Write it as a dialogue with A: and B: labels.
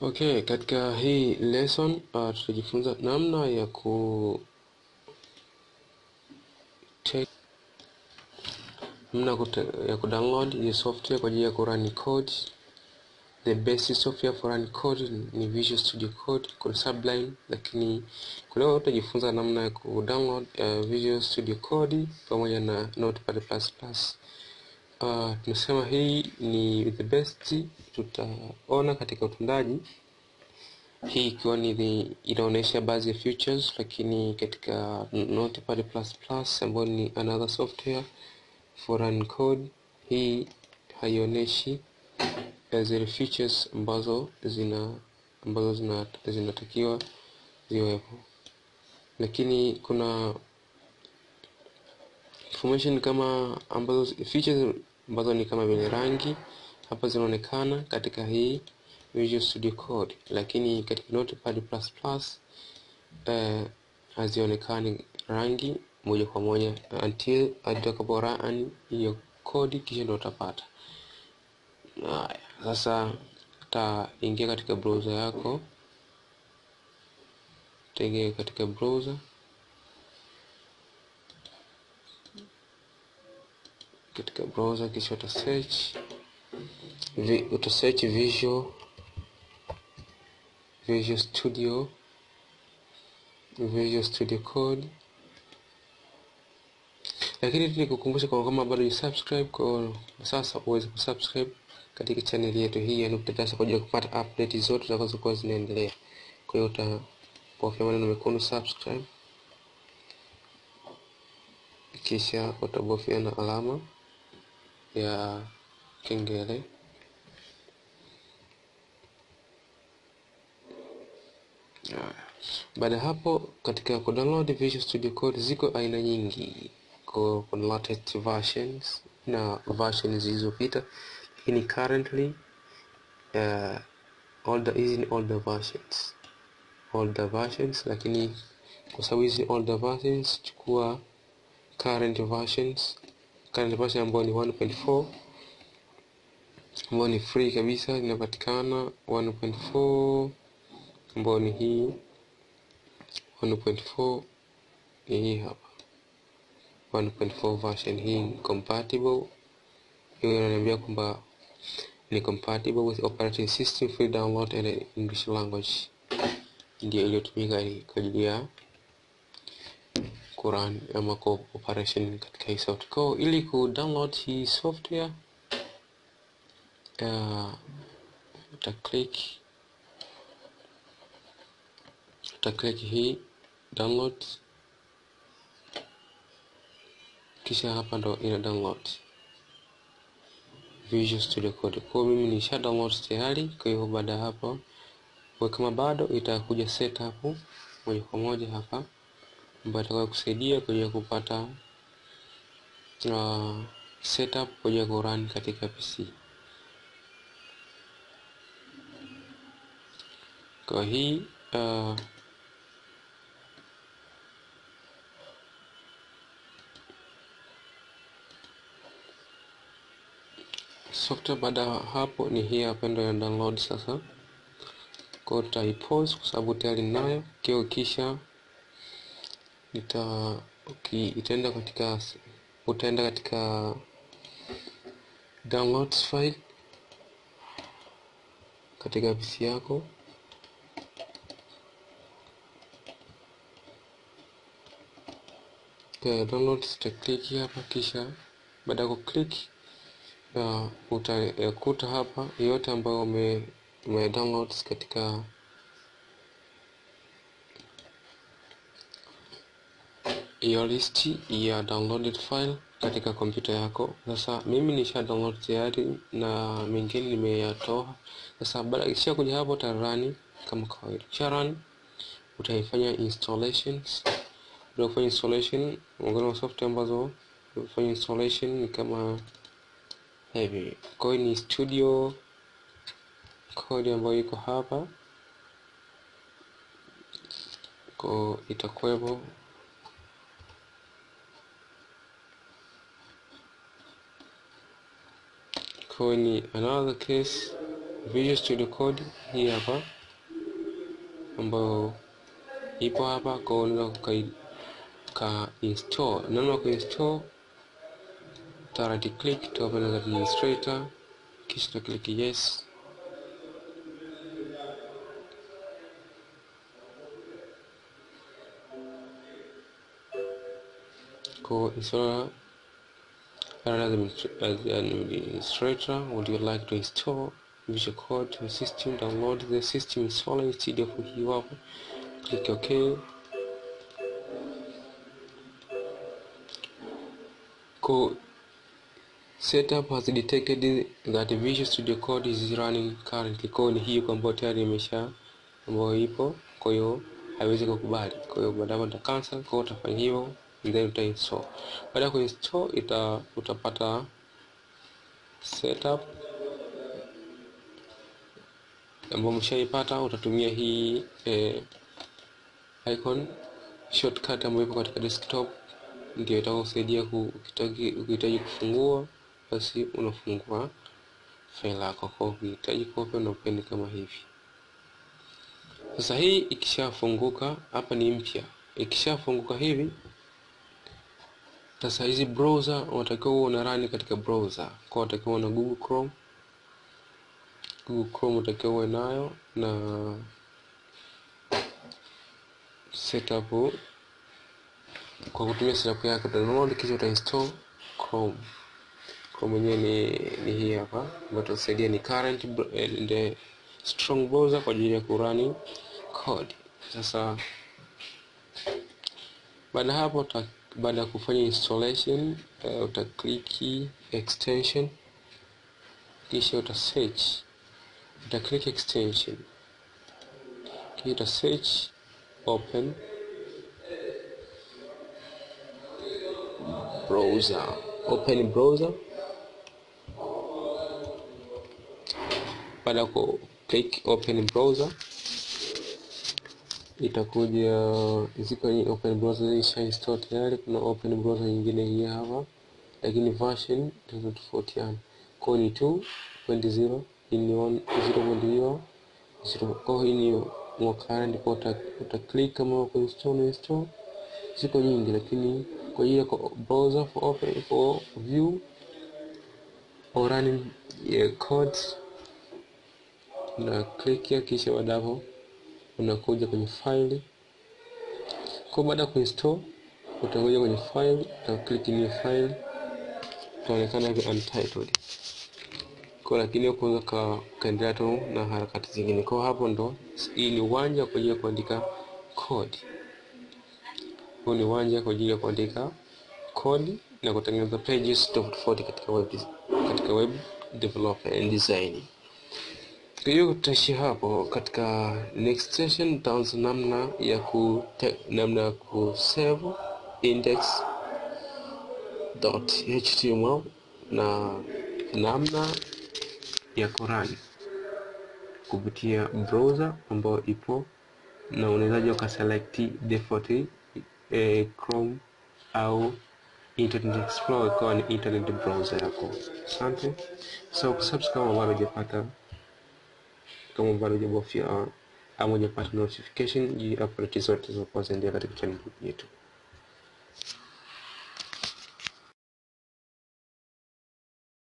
A: Okay, katika hii lesson uh, tutajifunza namna ya ku take, namna ya ku download hii software kwa ajili ya kurun code. The best software for run code ni Visual Studio Code, kuna Sublime, lakini kwa leo tutajifunza namna ya ku download uh, Visual Studio Code pamoja na Notepad++. Uh, tunasema hii ni the best, tutaona katika utundaji hii ikiwa ni inaonyesha baadhi ya features, lakini katika Notepad++ ambayo ni another software for run code, hii haionyeshi zile features ambazo zina ambazo zina zinatakiwa ziwepo, lakini kuna information kama ambazo features ambazo ni kama vile rangi hapa zinaonekana katika hii Visual Studio Code, lakini katika Notepad++ eh, hazionekani rangi moja kwa moja until atakapo run hiyo kodi, kisha ndio utapata. Haya, sasa utaingia katika browser yako, utaingia katika browser katika browser kisha uta search uta search Visual Visual Studio Visual Studio Code, lakini tu nikukumbusha kwa kama bado subscribe kwa sasa, uweze kusubscribe katika channel yetu hii ya Nukta Tasa kwa ajili ya kupata update zote zitakazokuwa zinaendelea. Kwa hiyo utabofya maneno mekundu subscribe, kisha utabofia na alama ya kengele. Baada hapo, katika kudownload Visual Studio Code ziko aina nyingi, Ku- kuna latest versions na versions zilizopita, lakini currently uh, older hizi ni older versions. Older versions, lakini kwa sababu hizi older versions, chukua current versions, current version ambayo ni 1.4 ambayo ni free kabisa, inapatikana 1.4 ambayo ni hii 1.4 ni hii hapa. 1.4 version hii compatible. Hiyo inaniambia kwamba ni compatible with operating system free download and English language. Ndio iliyotumika ili- kwa ajili ya Quran ama kwa operation katika hii software. Kwa ili ku download hii software uh, uta click uta click hii download, kisha hapa ndo ina download Visual Studio Code. Kwa mimi nisha download tayari, kwa hiyo baada hapo kwa kama bado itakuja setup moja kwa moja hapa ambayo itakuwa kusaidia kwa kupata uh, setup ya kurun katika PC. Kwa hii uh, software baada hapo ni hii hapa ndio ya download sasa. Kwa hiyo nitaipause kwa sababu tayari ninayo. Kisha nita uki, itaenda katika utaenda katika downloads file katika PC yako. Kwa downloads click hapa, kisha baada ya kuclick uh, utakuta hapa yote ambayo ume, ume downloads katika hiyo list ya downloaded file katika kompyuta yako. Sasa mimi nisha download tayari na mengine nimeyatoa. Sasa baada kisha kuja hapo utarani kama kawaida, kisha run utaifanya installations. Baada kufanya installation, miongoni software ambazo kufanya installation ni kama hivi. Kwa ni studio code ambayo iko hapa, kwa itakuwepo kwa ni another case Visual Studio Code hii hapa ambayo ipo hapa kwa unaweza ka install. Namna ya kuinstall ta right click to open as administrator, kisha to click yes. ko install Run as administrator, would you like to install Visual Code to your system? Download the system installer instead of hapo. Click OK. Go setup has detected that Visual Studio Code is running currently. Kwa ni hiyo ambayo tayari imesha ambayo ipo, kwa hiyo haiwezi kukubali. Kwa hiyo baada ya hapo nita cancel, kwa utafanya hivyo then uta install. Baada ya kuinstall ita utapata setup ambayo umeshaipata, utatumia hii eh, icon shortcut ambayo ipo katika desktop. Ndio itakusaidia ukihitaji kufungua basi unafungua faili lako. Kwa ukihitaji kuopen na open kama hivi. Sasa hii ikishafunguka hapa ni mpya. Ikishafunguka hivi sasa hizi browser unatakiwa uwe una run katika browser. Kwa unatakiwa uwe na google chrome. Google chrome unatakiwa uwe nayo na setup kwa kutumia setup yake download kisha utainstall chrome. Chrome yenyewe ni, ni hii hapa ambayo tutasaidia ni current the strong browser kwa ajili ya kurani code. Sasa baada hapo baada ya kufanya installation uh, utakliki extension kisha uta search uta click extension. Kisha uta search open browser. Open browser. Baada ya click open browser itakuja ziko open browser isha install tayari kuna open browser nyingine hii hapa lakini version zinatofautiana kwa ni 2.0 hii ni 0.0 kwa hii ni current kwa uta, click kama uko install install ziko nyingi lakini kwa hiyo kwa browser for open for view or running code na click ya kisha baada hapo unakuja kwenye file. Kwa baada ya kuinstall utakuja kwenye file uta click new file utaonekana hivi untitled. Kwa lakini huko ka kaendelea tu na harakati zingine. Kwa hapo ndo hii ni uwanja kwa ajili ya kuandika code. Huu ni uwanja kwa ajili ya kuandika code na kutengeneza pages tofauti katika web katika web development and design kwa hiyo tutaishia hapo katika next session tutaanza namna ya ku namna ya ku save index html na namna ya kurani kupitia browser ambayo ipo na unawezaji ukaselekti default eh, chrome au internet explorer ikawa ni internet browser yako. Asante. So kusubscribe ambao hujapata kama bado hujabofya ama hujapata notification juu update zote zinazokuwa zinaendelea katika channel yetu